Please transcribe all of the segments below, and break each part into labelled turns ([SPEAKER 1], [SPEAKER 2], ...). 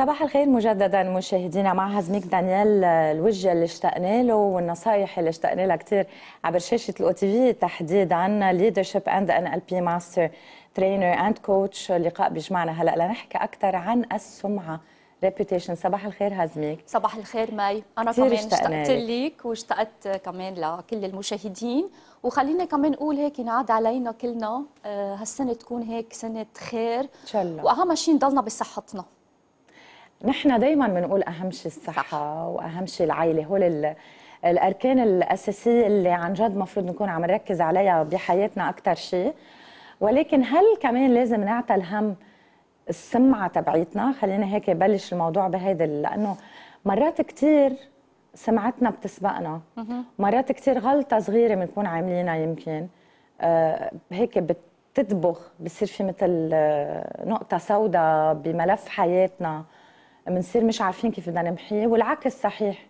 [SPEAKER 1] صباح الخير مجددا مشاهدينا مع هزميك دانيال الوجه اللي اشتقنا له والنصائح اللي اشتقنا لها كثير عبر شاشة ال OTV تحديدا leadership and NLP master trainer and coach لقاء بيجمعنا هلأ لنحكي أكثر عن السمعة. reputation صباح الخير هزميك.
[SPEAKER 2] صباح الخير ماي.
[SPEAKER 1] أنا
[SPEAKER 2] كمان اشتقت
[SPEAKER 1] لك.
[SPEAKER 2] واشتقت كمان لكل المشاهدين. وخلينا كمان نقول هيك ينعاد علينا كلنا آه، هالسنة تكون هيك سنة خير.
[SPEAKER 1] إن شاء الله.
[SPEAKER 2] وأهم شيء نضلنا بصحتنا.
[SPEAKER 1] نحن دائما بنقول أهم شيء الصحة وأهم شيء العائلة هول ال- الأركان الأساسية اللي عن جد المفروض نكون عم نركز عليها بحياتنا أكثر شيء. ولكن هل كمان لازم نعطي الهم السمعة تبعيتنا؟ خلينا هيك يبلش الموضوع بهيدا لأنه مرات كثير سمعتنا بتسبقنا. مرات كثير غلطة صغيرة بنكون عاملينها يمكن. آه، هيك بتدبخ بصير في مثل آه، نقطة سوداء بملف حياتنا. بنصير مش عارفين كيف بدنا نمحيه والعكس صحيح.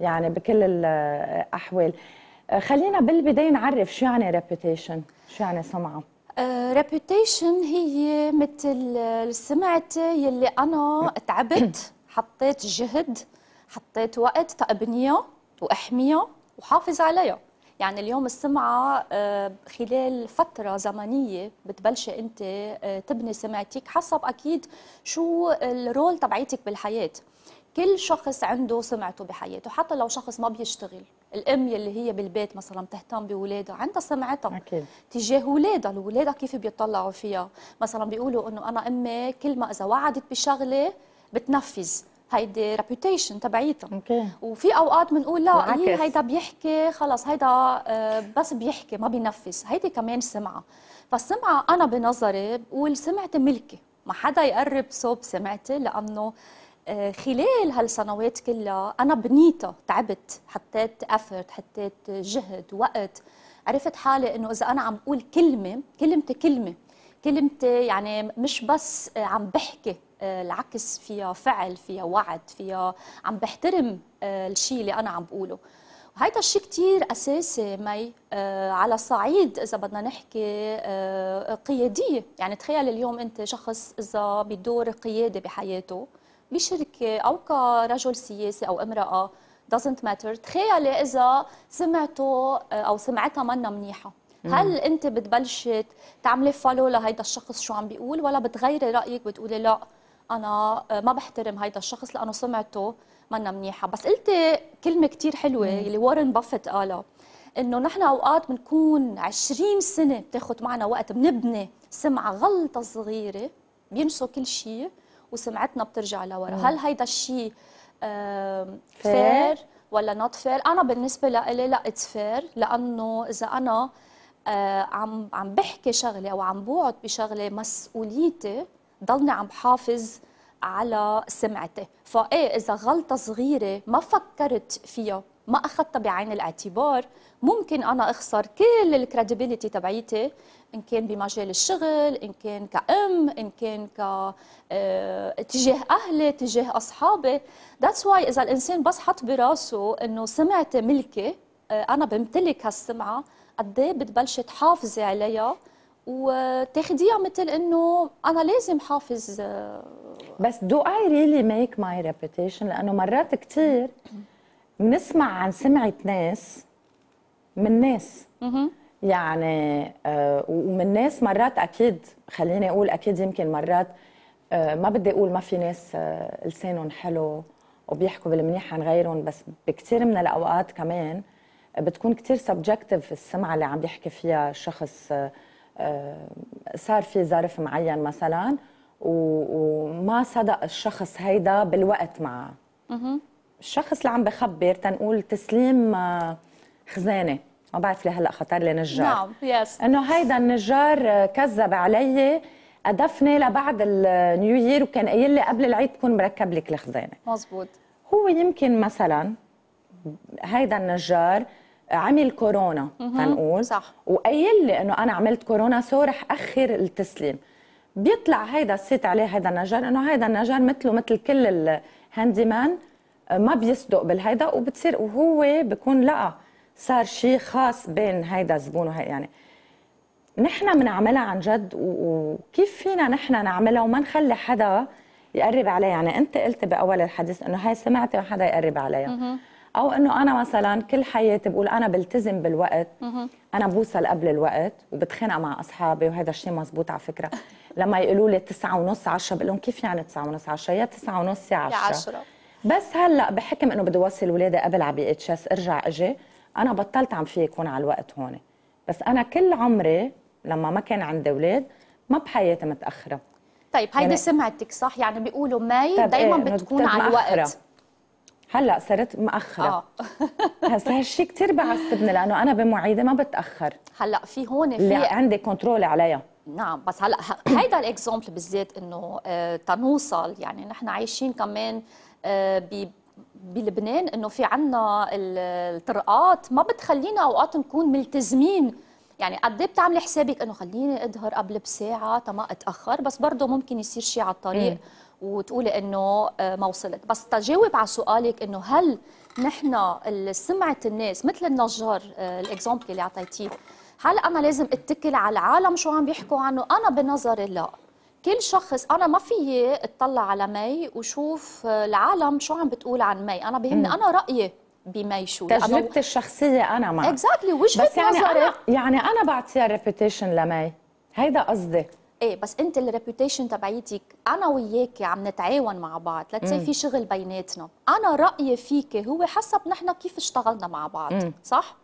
[SPEAKER 1] يعني بكل الأحوال. آه، خلينا بالبداية نعرف شو يعني reputation شو يعني سمعة.
[SPEAKER 2] reputation هي مثل سمعتي يلي أنا تعبت حطيت جهد حطيت وقت تا ابنيها واحميها وحافظ عليها. يعني اليوم السمعة آه، خلال فترة زمنية بتبلشي أنت آه، تبني سمعتك حسب أكيد شو ال role تبعيتك بالحياة. كل شخص عنده سمعته بحياته حتى لو شخص ما بيشتغل. الأم يلي هي بالبيت مثلا بتهتم بولادها عندها سمعتها
[SPEAKER 1] أكيد.
[SPEAKER 2] تجاه اولادها، الاولاد كيف بيطلعوا فيها، مثلا بيقولوا إنه أنا أمي كل ما إذا وعدت بشغلة بتنفذ، هيدي reputation تبعيتها. وفي أوقات بنقول لا. هي هيدا بيحكي خلص هيدا آه، بس بيحكي ما بينفذ، هيدي كمان سمعة. فالسمعة أنا بنظري بقول سمعتي ملكي، ما حدا يقرب صوب سمعتي لأنه آه، خلال هالسنوات كلها أنا بنيتها تعبت حطيت افرت حطيت جهد وقت عرفت حالي إنه إذا أنا عم بقول كلمة كلمتي كلمة كلمتي يعني مش بس عم بحكي العكس فيها فعل فيها وعد فيها. عم بحترم آه، الشيء اللي أنا عم بقوله. وهيدا الشيء كتير أساسي مي آه، على صعيد إذا بدنا نحكي آه، قيادية. يعني تخيل اليوم أنت شخص إذا بدور قيادي بحياته بشركه أو كرجل سياسي أو امرأة doesn't matter. تخيلي إذا سمعته آه، أو سمعتها منا منيحة. هل أنت بتبلشي تعملي follow لهيدا الشخص شو عم بيقول ولا بتغيري رأيك بتقولي لا أنا آه، ما بحترم هيدا الشخص لأنه سمعته منا منيحة. بس قلتي كلمة كتير حلوة اللي وارن بافيت قالها إنه نحن أوقات بنكون 20 سنة بتاخذ معنا وقت بنبني سمعة غلطة صغيرة بينسوا كل شيء وسمعتنا بترجع لورا. هل هيدا الشيء fair ولا not fair أنا بالنسبة لإلي لا it's fair لأنه إذا أنا آه، عم عم بحكي شغلة أو عم بوعد بشغلة مسؤوليتي ضلني عم بحافظ على سمعتي. فايه إذا غلطة صغيرة ما فكرت فيها ما أخذتها بعين الاعتبار ممكن أنا أخسر كل ال credibility تبعيتي إن كان بمجال الشغل إن كان كأم إن كان ك آه، تجاه أهلي تجاه أصحابي. that's why إذا الإنسان بس حط براسه إنه سمعتي ملكي آه، أنا بمتلك هالسمعه قد إيه بتبلشي تحافظي عليها؟ وتاخديها مثل إنه أنا لازم حافظ آه،
[SPEAKER 1] بس do I really make my reputation لأنه مرات كتير بنسمع عن سمعة ناس من ناس. يعني آه ومن ناس مرات أكيد خليني أقول أكيد يمكن مرات آه ما بدي أقول ما في ناس آه لسانهم حلو وبيحكوا بالمنيح عن غيرهم بس بكثير من الأوقات كمان بتكون كتير subjective السمعة اللي عم بيحكي فيها آه، صار في ظرف معين مثلا وما صدق الشخص هيدا بالوقت معه. الشخص اللي عم بخبر تنقول تسليم آه، خزانة. ما بعرف ليه هلأ خطر لي نجار.
[SPEAKER 2] نعم yes
[SPEAKER 1] إنه هيدا النجار آه، كذب علي دفشني لبعد ال New Year وكان قايل لي قبل العيد تكون مركب لك الخزانة.
[SPEAKER 2] مزبوط.
[SPEAKER 1] هو يمكن مثلا هيدا النجار عمل كورونا تنقول
[SPEAKER 2] صح.
[SPEAKER 1] وقايل لي إنه أنا عملت كورونا so رح آخر التسليم. بيطلع هيدا الصيت عليه هيدا النجار إنه هيدا النجار مثله مثل كل ال handyman ما بيصدق بالهيدا وبتصير وهو بكون لقى صار شيء خاص بين هيدا الزبون وهي يعني نحن بنعملها عن جد وكيف فينا نحن نعملها وما نخلي حدا يقرب عليها؟ يعني أنت قلت بأول الحديث إنه هاي سمعتي حدا يقرب عليها. أو إنه أنا مثلا كل حياتي بقول أنا بلتزم بالوقت أنا بوصل قبل الوقت وبتخانق مع أصحابي وهذا الشيء مزبوط على فكرة. لما يقولوا لي 9 ونص 10 بقول لهم كيف يعني 9 ونص 10 يا 9 ونص يا 10
[SPEAKER 2] يا 10
[SPEAKER 1] بس هلأ بحكم إنه بدي أوصل ولادي قبل على BHS ارجع إجي أنا بطلت عم في يكون على الوقت هون. بس أنا كل عمري لما ما كان عندي أولاد ما بحياتي متأخرة.
[SPEAKER 2] طيب هيدي
[SPEAKER 1] يعني-
[SPEAKER 2] سمعتك صح؟ يعني بيقولوا مي
[SPEAKER 1] طيب
[SPEAKER 2] دائما
[SPEAKER 1] إيه،
[SPEAKER 2] بتكون على. الوقت.
[SPEAKER 1] هلأ صرت مأخرة.
[SPEAKER 2] آه.
[SPEAKER 1] هسا هالشيء كثير بعصبني لأنه أنا بمواعيدي ما بتأخر.
[SPEAKER 2] هلأ في هون
[SPEAKER 1] اللي
[SPEAKER 2] في
[SPEAKER 1] عندي control عليها.
[SPEAKER 2] نعم بس هلأ هيدا ال example بالذات إنه آه، تنوصل. يعني نحن عايشين كمان آه، ب بلبنان إنه في عنا ال- الطرقات ما بتخلينا أوقات نكون ملتزمين. يعني قد إيه بتعملي حسابك إنه خليني أظهر قبل بساعة تما أتأخر؟ بس برضه ممكن يصير شيء على الطريق. وتقولي إنه آه، ما وصلت. بس تجاوب على سؤالك إنه هل نحن سمعة الناس مثل النجار آه، ال example اللي أعطيتيه هل أنا لازم أتكل على العالم شو عم بيحكوا عنه؟ أنا بنظري لا. كل شخص أنا ما فيي أطلع على مي وشوف آه، العالم شو عم بتقول عن مي. أنا بهمني أنا رأيي بمي شو.
[SPEAKER 1] تجربتي الشخصية أنا معك
[SPEAKER 2] exactly وجهة
[SPEAKER 1] بس يعني
[SPEAKER 2] نظري
[SPEAKER 1] أنا يعني أنا بعطيها reputation لمي. هيدا قصدي.
[SPEAKER 2] إيه بس أنت ال reputation تبعيتك أنا وياك عم نتعاون مع بعض. let's say في شغل بيناتنا. أنا رأيي فيك هو حسب نحن كيف اشتغلنا مع بعض صح؟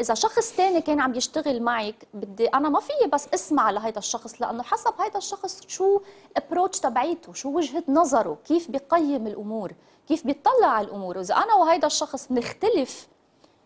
[SPEAKER 2] إذا شخص تاني كان عم يشتغل معك بدي أنا ما فيي بس اسمع لهيدا الشخص لأنه حسب هيدا الشخص شو ال approach تبعيته شو وجهة نظره كيف بيقيم الأمور كيف بيطلع على الأمور. واذا أنا وهيدا الشخص بنختلف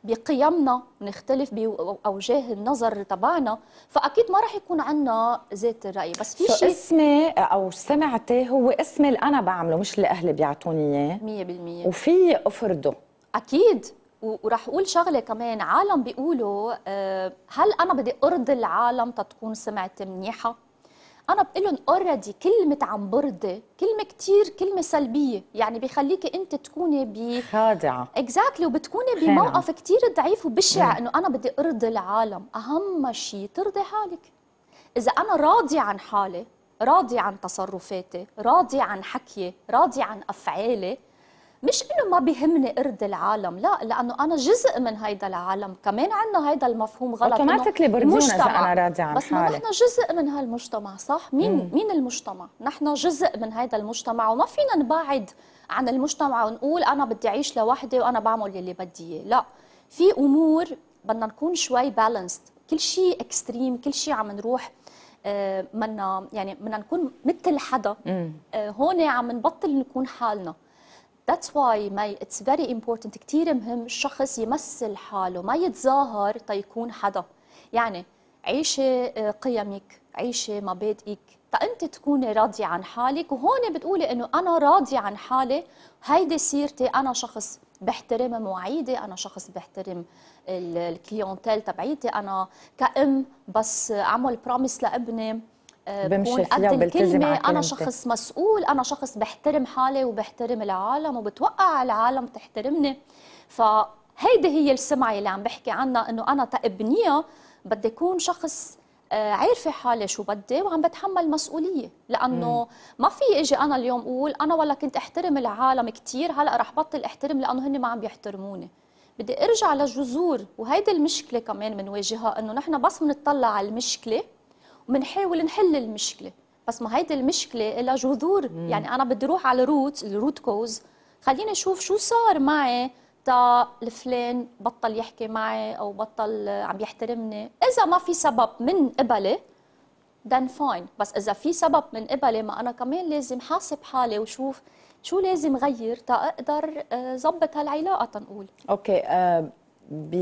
[SPEAKER 2] بقيمنا نختلف بأوجاه النظر تبعنا فأكيد ما راح يكون عندنا ذات الرأي. بس في شيء
[SPEAKER 1] اسمي أو سمعتي هو اسمي اللي أنا بعمله مش اللي أهلي بيعطوني إياه.
[SPEAKER 2] 100%
[SPEAKER 1] وفي
[SPEAKER 2] أفرضه. أكيد. وراح أقول شغلة كمان. عالم بيقولوا آه، هل أنا بدي أرضي العالم تتكون سمعتي منيحة؟ أنا بقول لهم already كلمة عم برضي كلمة كتير كلمة سلبية. يعني بيخليكي أنت تكوني ب
[SPEAKER 1] خاضعة.
[SPEAKER 2] exactly وبتكوني
[SPEAKER 1] خانة.
[SPEAKER 2] بموقف كتير ضعيف وبشع إنه أنا بدي أرضي العالم. أهم شيء ترضي حالك. إذا أنا راضي عن حالي راضي عن تصرفاتي راضي عن حكيي راضي عن أفعالي مش إنه ما بيهمني ارضي العالم لا لأنه أنا جزء من هيدا العالم كمان عندنا هيدا المفهوم غلط
[SPEAKER 1] برضيهم إذا
[SPEAKER 2] المجتمع.
[SPEAKER 1] أنا راضي عن
[SPEAKER 2] بس ما
[SPEAKER 1] حالي.
[SPEAKER 2] نحن جزء من هالمجتمع صح مين مم. مين المجتمع نحن جزء من هيدا المجتمع وما فينا نبعد عن المجتمع ونقول أنا بدي أعيش لوحدي وأنا بعمل يلي بدي إياه لا في أمور بدنا نكون شوي balanced كل شيء extreme كل شيء عم نروح آه، منا يعني بدنا نكون مثل حدا آه، هون عم نبطل نكون حالنا That's why مي it's very important كتير مهم الشخص يمثل حاله ما يتظاهر تيكون حدا. يعني عيشي آه، قيمك عيشي مبادئك. فأنت تكوني راضية عن حالك وهون بتقولي إنه أنا راضية عن حالي هيدي سيرتي أنا شخص بحترم مواعيدي أنا شخص بحترم ال- ال clientele تبعيتي. أنا كأم بس أعمل promise لابني. بكون
[SPEAKER 1] فيها
[SPEAKER 2] قد
[SPEAKER 1] وبلتزم
[SPEAKER 2] الكلمة أنا. شخص مسؤول أنا شخص بحترم حالي وبحترم العالم وبتوقع العالم تحترمني. فهيدي هي السمعة اللي عم بحكي عنها إنه أنا تأبنيها بدي أكون شخص آه، عارفة حالي شو بدي وعم بتحمل مسؤولية. لأنه ما في إجي أنا اليوم أقول أنا ولا كنت أحترم العالم كتير هلأ رح بطل أحترم لأنه هن ما عم بيحترموني. بدي أرجع للجذور وهيدي المشكلة كمان بنواجهها إنه نحن بس بنطلع على المشكلة وبنحاول نحل المشكلة. بس ما هيدي المشكلة لها جذور. يعني أنا بدي أروح على ال root ال root cause خليني أشوف شو صار معي تا الفلان بطل يحكي معي أو بطل عم يحترمني. إذا ما في سبب من قبلي then fine. بس إذا في سبب من قبلي ما أنا كمان لازم حاسب حالي وشوف شو لازم غير تا أقدر آه، ظبط هالعلاقة تنقول.
[SPEAKER 1] okay آه ب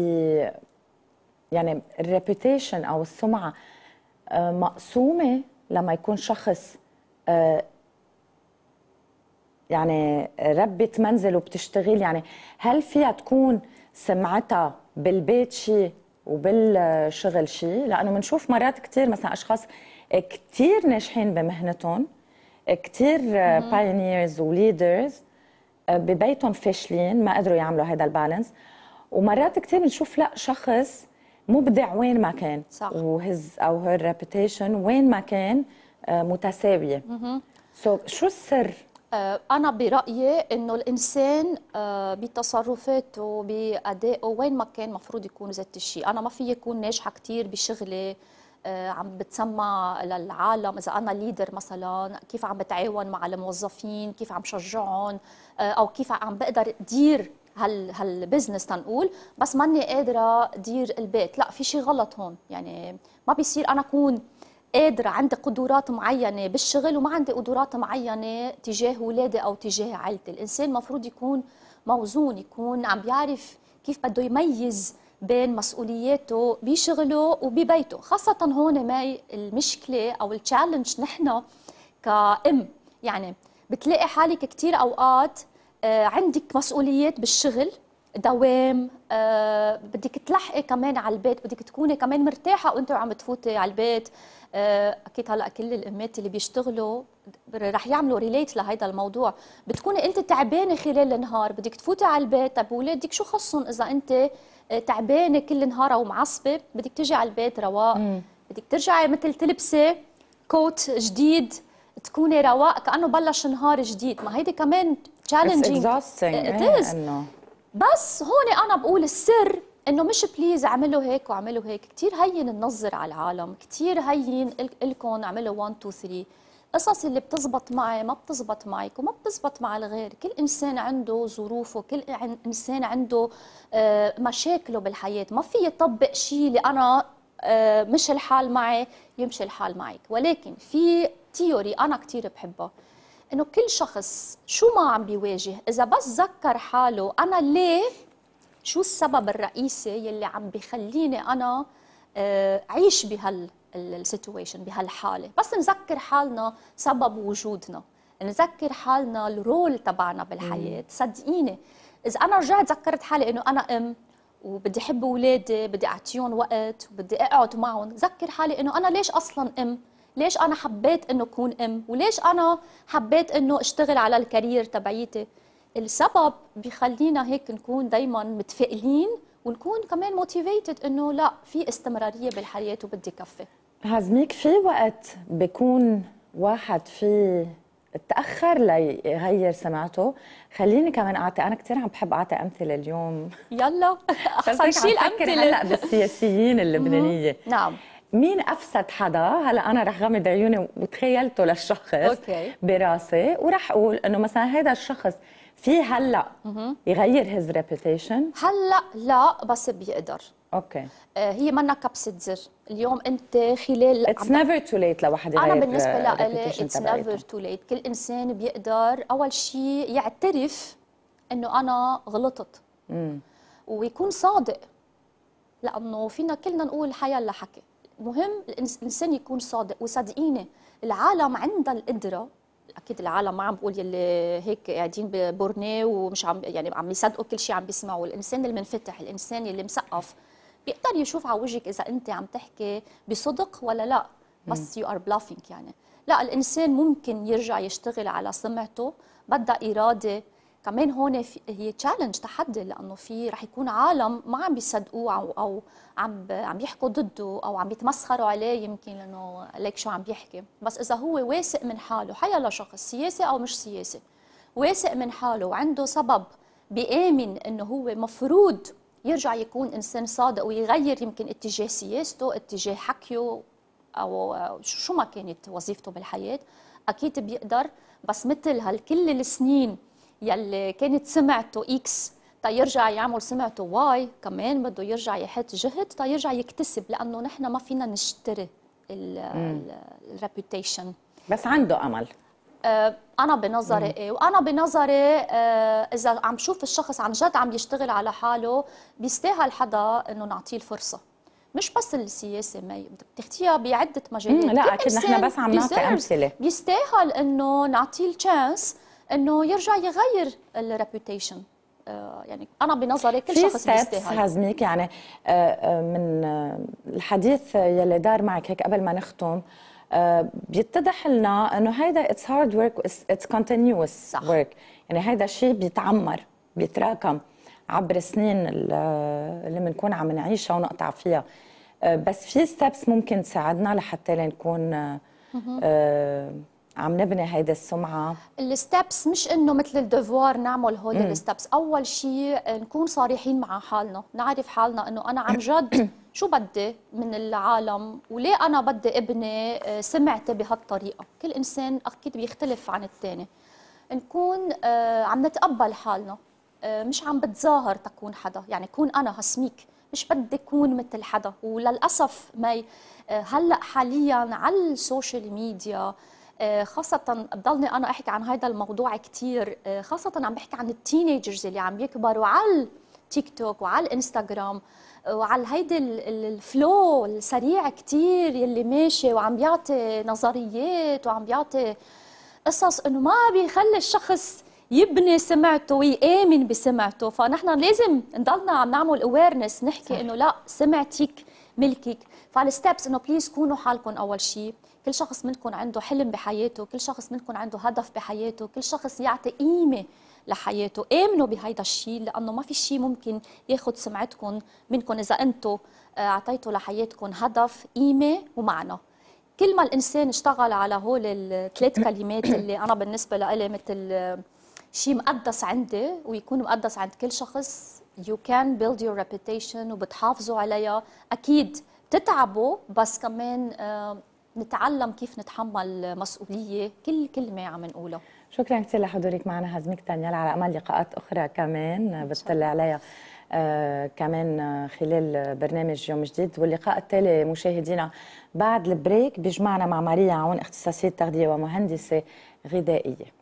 [SPEAKER 1] يعني ال reputation أو السمعة. آه مقسومة لما يكون شخص آه يعني ربة منزل وبتشتغل. يعني هل فيها تكون سمعتها بالبيت شيء وبالشغل شيء لأنه بنشوف مرات كثير مثلا أشخاص كثير ناجحين بمهنتهم كثير pioneers و leaders ببيتهم فاشلين ما قدروا يعملوا هذا ال balance. ومرات كثير بنشوف لا شخص مبدع وين ما كان.
[SPEAKER 2] صح.
[SPEAKER 1] و his أو her reputation وين ما كان آه، متساوية. so so, شو السر؟
[SPEAKER 2] آه، أنا برأيي إنه الإنسان آه، بتصرفاته بأدائه وين ما كان مفروض يكون ذات الشيء، أنا ما في يكون ناجحة كثير بشغلي عم بتسمع للعالم. إذا أنا leader مثلا كيف عم بتعاون مع الموظفين، كيف عم شجعهم أو كيف عم بقدر دير هال هال business تنقول بس ماني قادرة دير البيت، لا في شيء غلط هون، يعني ما بيصير أنا أكون قادرة عندي قدرات معينة بالشغل وما عندي قدرات معينة تجاه أولادي أو تجاه عائلتي الإنسان المفروض يكون موزون يكون عم بيعرف كيف بده يميز بين مسؤولياته بشغله وببيته. خاصة هون ما المشكلة أو ال challenge نحن كأم. يعني بتلاقي حالك كثير أوقات عندك مسؤوليات بالشغل دوام آه بدك تلحقي كمان على البيت بدك تكوني كمان مرتاحة وانت عم تفوتي على البيت. آه أكيد هلأ كل الامات اللي بيشتغلوا رح يعملوا relate لهذا الموضوع. بتكوني انت تعبانة خلال النهار بدك تفوتي على البيت. طيب اولادك شو خصهم؟ إذا انت آه، تعبانة كل النهار أو معصبة بدك تجي على البيت رواق. بدك ترجعي مثل تلبسي coat جديد تكوني رواق كأنه بلش نهار جديد. ما هيدي كمان challenging
[SPEAKER 1] ات
[SPEAKER 2] بس هون أنا بقول السر إنه مش please اعملوا هيك واعملوا هيك. كثير هين ننظر على العالم. كثير هين لكم اعملوا 1 2 3 قصص اللي بتزبط معي ما بتزبط معك وما بتزبط مع الغير. كل إنسان عنده ظروفه كل إنسان عنده آه، مشاكله بالحياة. ما في يطبق شيء اللي أنا آه، مش الحال معي يمشي الحال معك. ولكن في تيوري أنا كثير بحبها إنه كل شخص شو ما عم بيواجه إذا بس ذكر حاله أنا ليه؟ شو السبب الرئيسي يلي عم بخليني أنا آه، اعيش بهال ال situation بهالحالة؟ بس نذكر حالنا سبب وجودنا نذكر حالنا ال role تبعنا بالحياة. صدقيني إذا أنا رجعت ذكرت حالي إنه أنا أم وبدي أحب اولادي بدي أعطيهم وقت وبدي أقعد معهم ذكر حالي إنه أنا ليش أصلا أم؟ ليش أنا حبيت إنه أكون أم؟ وليش أنا حبيت إنه أشتغل على ال career تبعيتي؟ السبب بخلينا هيك نكون دائما متفائلين ونكون كمان motivated إنه لا في استمرارية بالحياة وبدي كفي.
[SPEAKER 1] هزميك في وقت بيكون واحد في تأخر ليغير سمعته؟ خليني كمان أعطي أنا كثير عم بحب أعطي أمثلة اليوم.
[SPEAKER 2] يلا أحسن شيء الامثله
[SPEAKER 1] هلأ بالسياسيين اللبنانية.
[SPEAKER 2] نعم.
[SPEAKER 1] مين أفسد حدا؟ هلا أنا رح غمض عيوني وتخيلته للشخص
[SPEAKER 2] okay.
[SPEAKER 1] براسي ورح أقول إنه مثلا هذا الشخص في هلأ يغير his reputation
[SPEAKER 2] هلأ لا بس بيقدر.
[SPEAKER 1] okay.
[SPEAKER 2] آه هي منا كبسة زر. اليوم أنت خلال
[SPEAKER 1] it's never too late لوحده
[SPEAKER 2] أنا بالنسبة لي it's never too late كل إنسان بيقدر أول شيء يعترف إنه أنا غلطت.
[SPEAKER 1] مم.
[SPEAKER 2] ويكون صادق. لأنه فينا كلنا نقول حيالله حكي. مهم الإنسان يكون صادق وصدقيني العالم عندها القدره أكيد العالم ما عم بقول يلي هيك قاعدين ببورنيو ومش عم يعني عم يصدقوا كل شيء عم بيسمعوا. الإنسان المنفتح الإنسان اللي مثقف بيقدر يشوف على وجهك إذا أنت عم تحكي بصدق ولا لا. بس you are bluffing يعني. لا الإنسان ممكن يرجع يشتغل على سمعته بدها إرادة كمان هون هي challenge تحدي لأنه في رح يكون عالم ما عم بيصدقوه أو أو عم عم يحكوا ضده أو عم يتمسخروا عليه يمكن لأنه ليك شو عم بيحكي. بس إذا هو واثق من حاله حيا شخص سياسي أو مش سياسي واثق من حاله وعنده سبب بيآمن إنه هو مفروض يرجع يكون إنسان صادق ويغير يمكن اتجاه سياسته اتجاه حكيه أو شو ما كانت وظيفته بالحياة أكيد بيقدر. بس مثل هالكل السنين يلي كانت سمعته إكس تا يرجع يعمل سمعته واي كمان بده يرجع يحط جهد تا يرجع يكتسب لأنه نحن ما فينا نشتري ال reputation
[SPEAKER 1] بس عنده أمل.
[SPEAKER 2] آه أنا بنظري إيه وأنا بنظري آه إذا عم شوف الشخص عن جد عم يشتغل على حاله بيستاهل حدا إنه نعطيه الفرصة. مش بس السياسة ما بتاخذيها بعدة مجالات.
[SPEAKER 1] لا أكيد نحن بس عم نعطي أمثلة.
[SPEAKER 2] بيستاهل إنه نعطيه ال chance إنه يرجع يغير ال reputation آه، يعني أنا بنظري كل شخص بيستاهل.
[SPEAKER 1] هزميك يعني آه، آه، من الحديث يلي دار معك هيك قبل ما نختم بيتضح لنا إنه هيدا it's hard work it's continuous work يعني هيدا شيء بيتعمر بيتراكم عبر السنين اللي بنكون عم نعيشها ونقطع فيها. بس في steps ممكن تساعدنا لحتى نكون عم نبني هيدي السمعة؟
[SPEAKER 2] الستبس مش إنه مثل الديفوار نعمل هول الستبس. أول شيء نكون صريحين مع حالنا نعرف حالنا إنه أنا عن جد شو بدي من العالم وليه أنا بدي ابني آه، سمعتي بهالطريقة. كل إنسان أكيد بيختلف عن الثاني نكون آه، عم نتقبل حالنا آه، مش عم بتظاهر تكون حدا. يعني كون أنا هسميك مش بدي اكون مثل حدا. وللأسف مي هلأ حاليا على ال social media خاصة بضلني أنا أحكي عن هذا الموضوع كثير خاصة عم بحكي عن ال teenagers اللي عم يكبروا على التيك توك وعلى الإنستغرام وعلى هيدي ال flow السريع كثير يلي ماشي وعم بيعطي نظريات وعم بيعطي قصص إنه ما بيخلي الشخص يبني سمعته ويآمن بسمعته. فنحن لازم نضلنا عم نعمل awareness نحكي إنه لا سمعتك ملكك. فالستبس إنه بليز كونوا حالكم أول شيء كل شخص منكم عنده حلم بحياته كل شخص منكم عنده هدف بحياته كل شخص يعطي قيمة لحياته. آمنوا بهيدا الشيء لأنه ما في شيء ممكن ياخذ سمعتكم منكم إذا أنتم آه، أعطيتوا لحياتكم هدف قيمة ومعنى. كل ما الإنسان اشتغل على هول الثلاث كلمات اللي أنا بالنسبة لي مثل آه، شيء مقدس عندي ويكون مقدس عند كل شخص you can build your reputation وبتحافظوا عليها. أكيد تتعبوا بس كمان آه، نتعلم كيف نتحمل مسؤولية كل كلمة عم نقولها.
[SPEAKER 1] شكرا كثير لحضورك معنا هزمك تانيال على أمل لقاءات أخرى كمان. بتطلع عليها آه كمان خلال برنامج يوم جديد. واللقاء التالي مشاهدينا بعد البريك بيجمعنا مع ماريا عون اختصاصية تغذية ومهندسة غذائية.